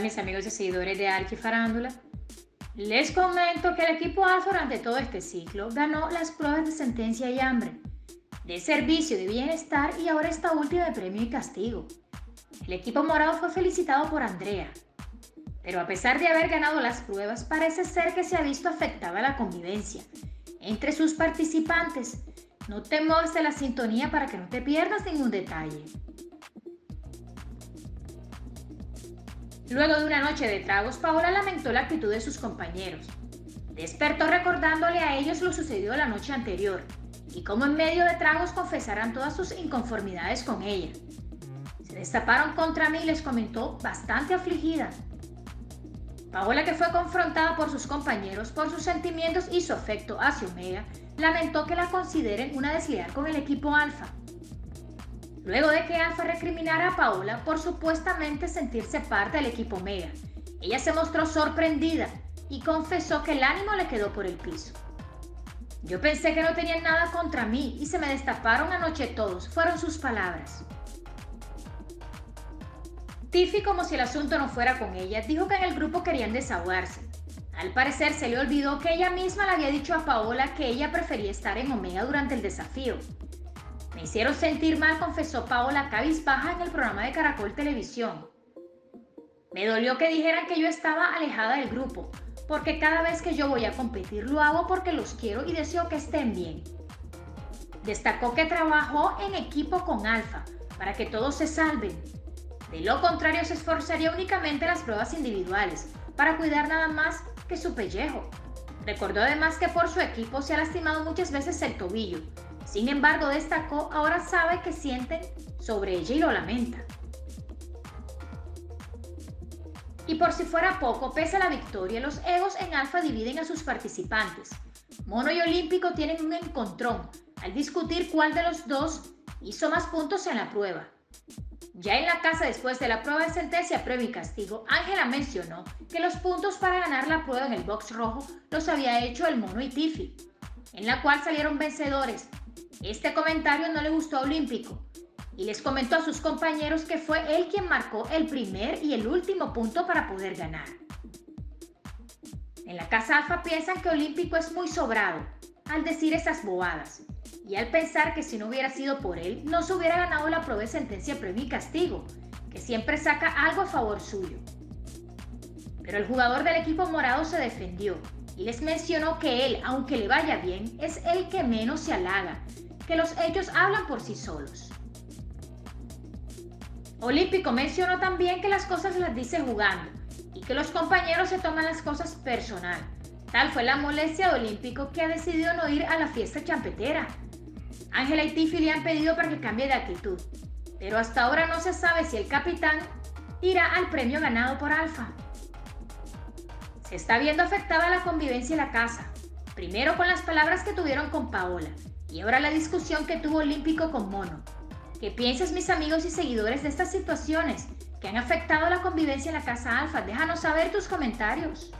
mis amigos y seguidores de Arqui Farándula? Les comento que el equipo Alfa durante todo este ciclo ganó las pruebas de sentencia y hambre, de servicio de bienestar y ahora esta última de premio y castigo. El equipo morado fue felicitado por Andrea, pero a pesar de haber ganado las pruebas, parece ser que se ha visto afectada la convivencia entre sus participantes. No te muevas de la sintonía para que no te pierdas ningún detalle. Luego de una noche de tragos, Paola lamentó la actitud de sus compañeros. Despertó recordándole a ellos lo sucedido la noche anterior y cómo en medio de tragos confesarán todas sus inconformidades con ella. Se destaparon contra mí y les comentó bastante afligida. Paola, que fue confrontada por sus compañeros por sus sentimientos y su afecto hacia Omega, lamentó que la consideren una desleal con el equipo Alfa. Luego de que Alfa recriminara a Paola por supuestamente sentirse parte del equipo Omega, ella se mostró sorprendida y confesó que el ánimo le quedó por el piso. Yo pensé que no tenían nada contra mí y se me destaparon anoche todos, fueron sus palabras. Tiffy, como si el asunto no fuera con ella, dijo que en el grupo querían desahogarse. Al parecer se le olvidó que ella misma le había dicho a Paola que ella prefería estar en Omega durante el desafío. Me hicieron sentir mal, confesó Paola cabizbaja en el programa de Caracol Televisión. Me dolió que dijeran que yo estaba alejada del grupo, porque cada vez que yo voy a competir lo hago porque los quiero y deseo que estén bien. Destacó que trabajó en equipo con Alfa para que todos se salven de lo contrario, se esforzaría únicamente en las pruebas individuales, para cuidar nada más que su pellejo. Recordó además que por su equipo se ha lastimado muchas veces el tobillo. Sin embargo, destacó, ahora sabe que sienten sobre ella y lo lamenta. Y por si fuera poco, pese a la victoria, los egos en Alfa dividen a sus participantes. Mono y Olímpico tienen un encontrón al discutir cuál de los dos hizo más puntos en la prueba. Ya en la casa, después de la prueba de sentencia, prueba y castigo, Ángela mencionó que los puntos para ganar la prueba en el box rojo los había hecho el mono y Tiffy, en la cual salieron vencedores. Este comentario no le gustó a Olímpico y les comentó a sus compañeros que fue él quien marcó el primer y el último punto para poder ganar. En la casa alfa piensan que Olímpico es muy sobrado al decir esas bobadas y al pensar que si no hubiera sido por él, no se hubiera ganado la prueba de sentencia premio y castigo, que siempre saca algo a favor suyo. Pero el jugador del equipo morado se defendió les mencionó que él, aunque le vaya bien, es el que menos se halaga, que los hechos hablan por sí solos. Olímpico mencionó también que las cosas las dice jugando y que los compañeros se toman las cosas personal. Tal fue la molestia de Olímpico que ha decidido no ir a la fiesta champetera Ángela y Tiffy le han pedido para que cambie de actitud, pero hasta ahora no se sabe si el capitán irá al premio ganado por Alfa. Está viendo afectada la convivencia en la casa, primero con las palabras que tuvieron con Paola y ahora la discusión que tuvo Olímpico con Mono. ¿Qué piensas mis amigos y seguidores de estas situaciones que han afectado la convivencia en la casa Alfa? Déjanos saber tus comentarios.